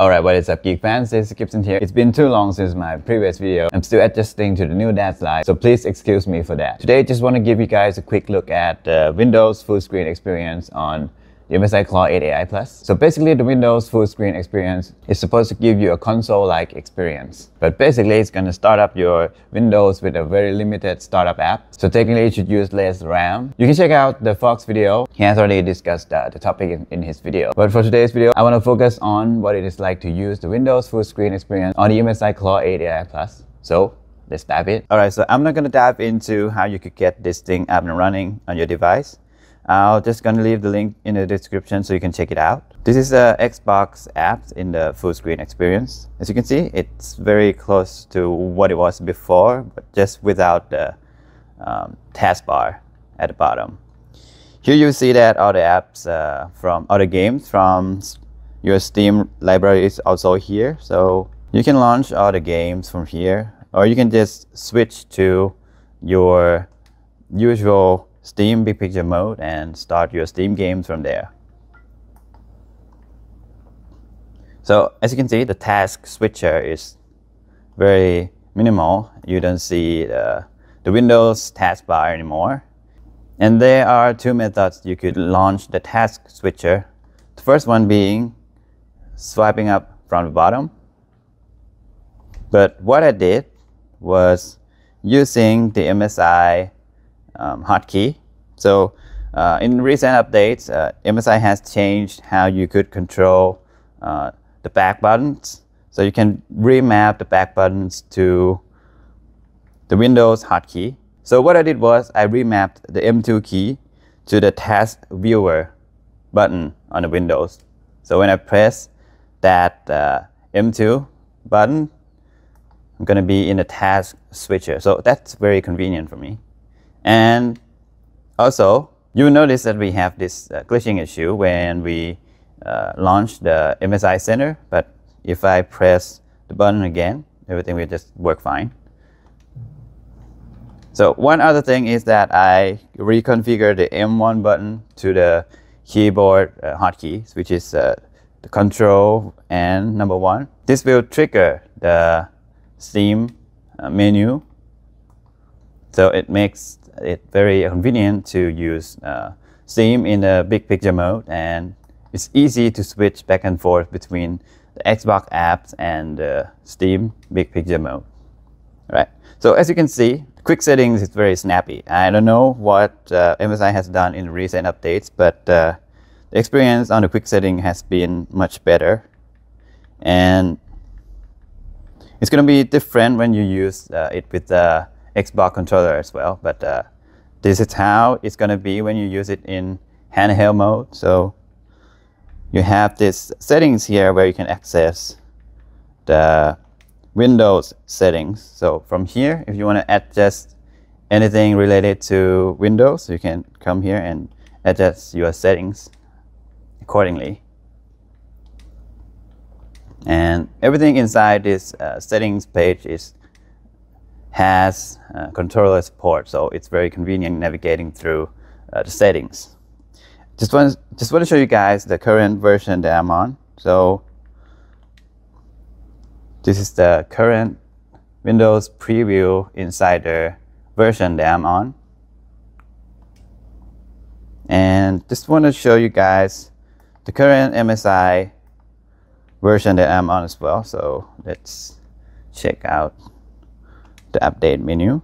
Alright, what is up geek fans, this is Gibson here. It's been too long since my previous video. I'm still adjusting to the new dad slide, so please excuse me for that. Today, I just want to give you guys a quick look at the Windows full screen experience on MSI Claw 8 AI Plus. So basically the Windows full screen experience is supposed to give you a console-like experience. But basically it's gonna start up your Windows with a very limited startup app. So technically you should use less RAM. You can check out the Phawx video. He has already discussed uh, the topic in, in his video. But for today's video, I wanna focus on what it is like to use the Windows full screen experience on the MSI Claw 8 AI Plus. So let's dive in. Alright, so I'm not gonna dive into how you could get this thing up and running on your device. I'll just gonna leave the link in the description so you can check it out. This is the Xbox app in the full screen experience. As you can see, it's very close to what it was before, but just without the um, taskbar at the bottom. Here you see that all the apps uh, from other games from your Steam library is also here. So you can launch all the games from here, or you can just switch to your usual Steam Big Picture mode and start your Steam games from there. So as you can see, the task switcher is very minimal. You don't see the, the Windows taskbar anymore. And there are two methods you could launch the task switcher. The first one being swiping up from the bottom. But what I did was using the MSI um, hotkey. So uh, in recent updates, uh, MSI has changed how you could control uh, the back buttons. So you can remap the back buttons to the Windows hotkey. So what I did was I remapped the M2 key to the task viewer button on the Windows. So when I press that uh, M2 button, I'm going to be in the task switcher. So that's very convenient for me. And also, you notice that we have this uh, glitching issue when we uh, launch the MSI Center, but if I press the button again, everything will just work fine. So one other thing is that I reconfigure the M1 button to the keyboard uh, hotkeys, which is uh, the control and number one. This will trigger the Steam uh, menu. So it makes it very convenient to use uh, Steam in the big picture mode and it's easy to switch back and forth between the Xbox apps and the Steam big picture mode. All right. So as you can see, quick settings is very snappy. I don't know what uh, MSI has done in recent updates, but uh, the experience on the quick setting has been much better. And it's going to be different when you use uh, it with the Xbox controller as well. But uh, this is how it's going to be when you use it in handheld mode. So you have this settings here where you can access the Windows settings. So from here, if you want to adjust anything related to Windows, you can come here and adjust your settings accordingly. And everything inside this uh, settings page is has uh, controller support, so it's very convenient navigating through uh, the settings. Just want just want to show you guys the current version that I'm on. So this is the current Windows Preview Insider version that I'm on. And just want to show you guys the current MSI version that I'm on as well. So let's check out the update menu.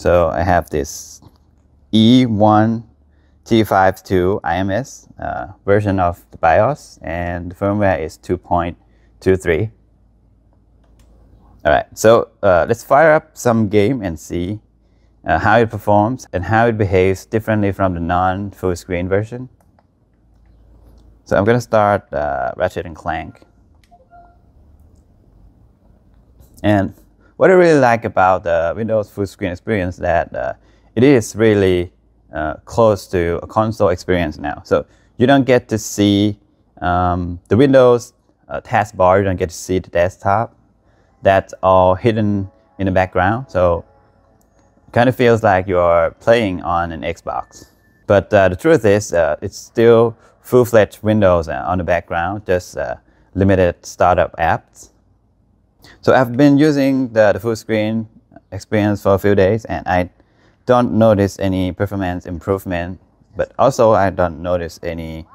So I have this E1T52 IMS uh, version of the BIOS and the firmware is 2.23. All right, so uh, let's fire up some game and see uh, how it performs and how it behaves differently from the non-full screen version. So I'm going to start uh, Ratchet and Clank. And what I really like about the Windows full screen experience that uh, it is really uh, close to a console experience now. So you don't get to see um, the Windows uh, taskbar, you don't get to see the desktop. That's all hidden in the background. So kind of feels like you're playing on an Xbox. But uh, the truth is, uh, it's still full-fledged Windows uh, on the background, just uh, limited startup apps. So I've been using the, the full screen experience for a few days and I don't notice any performance improvement, but also I don't notice any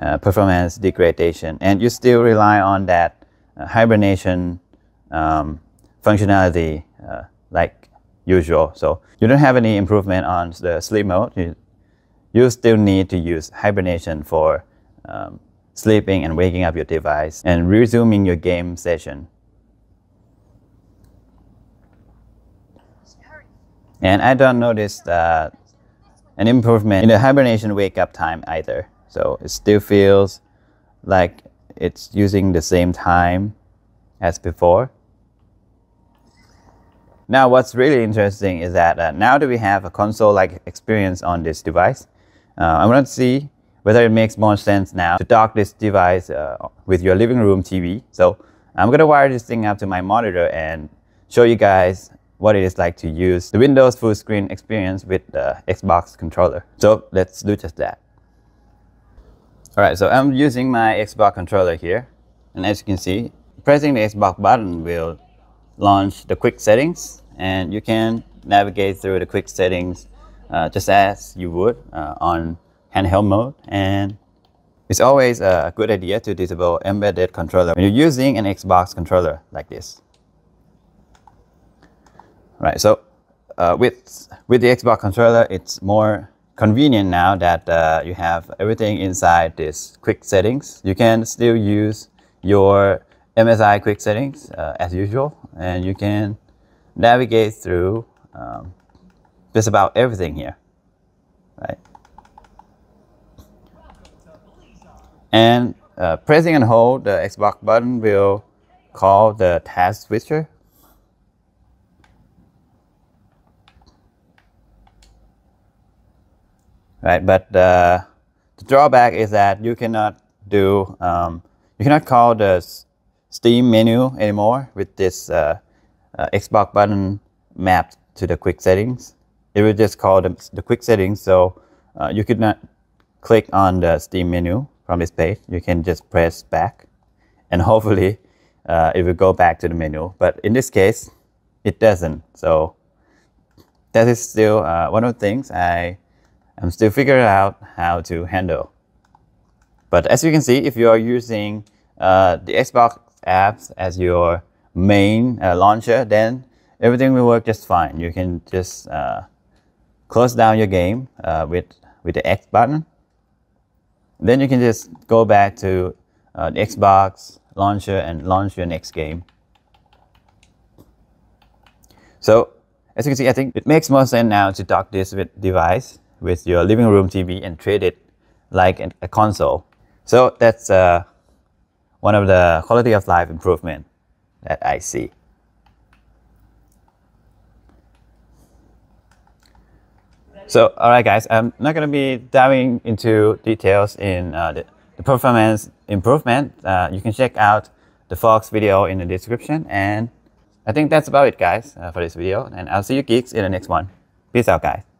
uh, performance degradation. And you still rely on that uh, hibernation um, functionality uh, like usual. So you don't have any improvement on the sleep mode. You, you still need to use hibernation for um, sleeping and waking up your device and resuming your game session. And I don't notice that an improvement in the hibernation wake up time either. So it still feels like it's using the same time as before. Now what's really interesting is that uh, now that we have a console-like experience on this device, uh, I want to see whether it makes more sense now to dock this device uh, with your living room TV. So I'm going to wire this thing up to my monitor and show you guys what it is like to use the Windows full screen experience with the Xbox controller. So let's do just that. Alright, so I'm using my Xbox controller here. And as you can see, pressing the Xbox button will launch the quick settings and you can navigate through the quick settings uh, just as you would uh, on handheld mode. And it's always a good idea to disable embedded controller when you're using an Xbox controller like this. Right, so uh, with, with the Xbox controller, it's more convenient now that uh, you have everything inside this quick settings. You can still use your MSI quick settings uh, as usual, and you can navigate through um, just about everything here, right? And uh, pressing and hold the Xbox button will call the task switcher right? But uh, the drawback is that you cannot do, um, you cannot call the Steam menu anymore with this uh, uh, Xbox button mapped to the quick settings. It will just call the, the quick settings, so uh, you could not click on the Steam menu from this page. You can just press back, and hopefully uh, it will go back to the menu. But in this case, it doesn't. So that is still uh, one of the things I I'm still figuring out how to handle. But as you can see, if you are using uh, the Xbox apps as your main uh, launcher, then everything will work just fine. You can just uh, close down your game uh, with, with the X button. Then you can just go back to uh, the Xbox launcher and launch your next game. So as you can see, I think it makes more sense now to dock this with device with your living room TV and treat it like a console. So that's uh, one of the quality of life improvement that I see. So, all right, guys, I'm not going to be diving into details in uh, the, the, performance improvement. Uh, you can check out the Phawx video in the description. And I think that's about it, guys, uh, for this video. And I'll see you geeks in the next one. Peace out, guys.